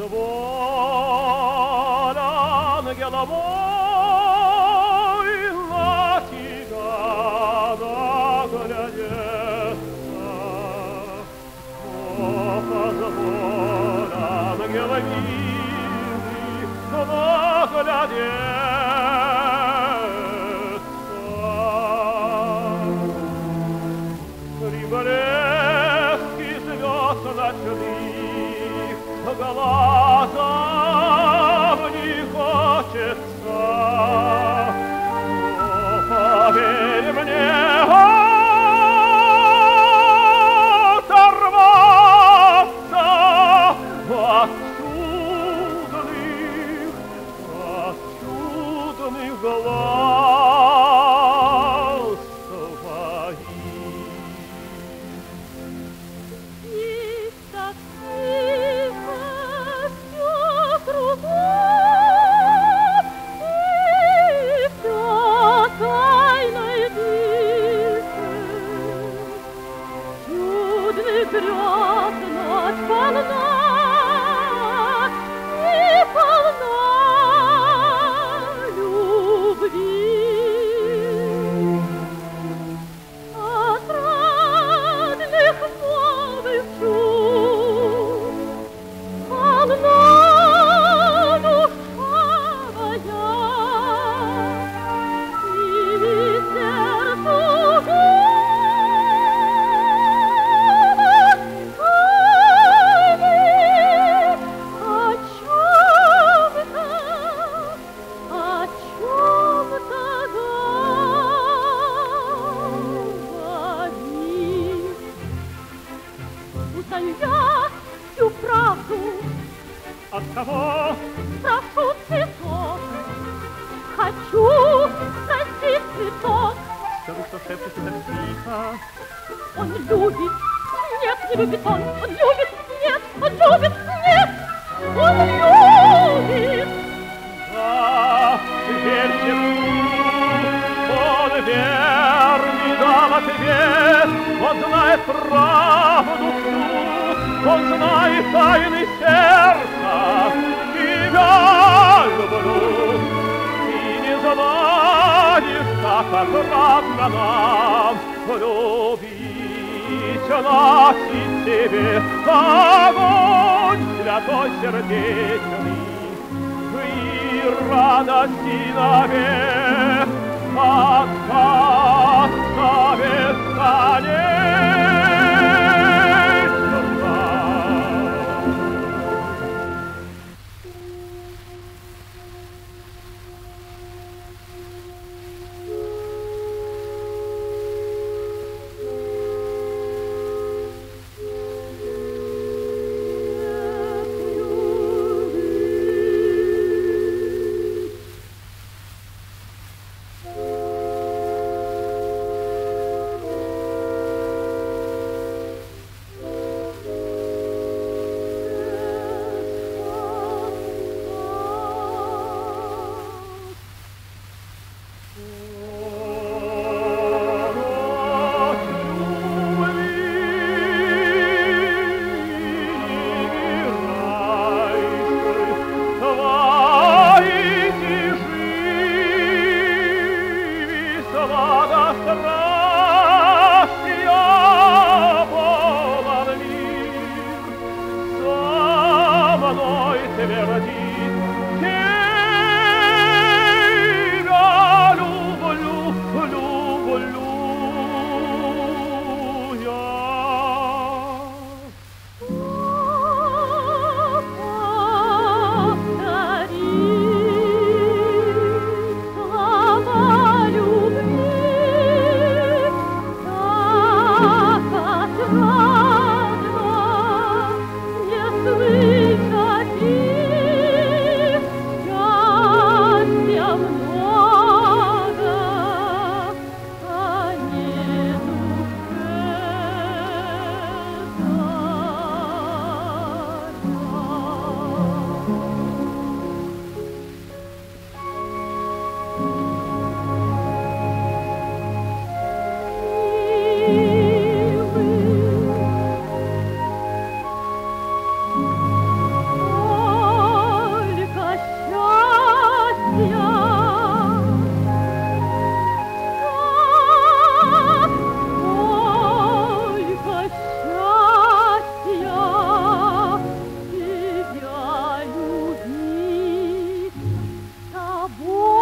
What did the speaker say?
позволен головой на прошу цветок, хочу носить цветок. Скажу, что шепчется так тихо. Он любит, нет, не любит он, он любит, нет, он любит, нет, он любит. Да, верьте он верный дал ответ, он знает правду всю, он знает тайны сердца, как отрадно нам любить, носить себе огонь святой сердечный и радости навек остаться бесконечно. trovò Whoa!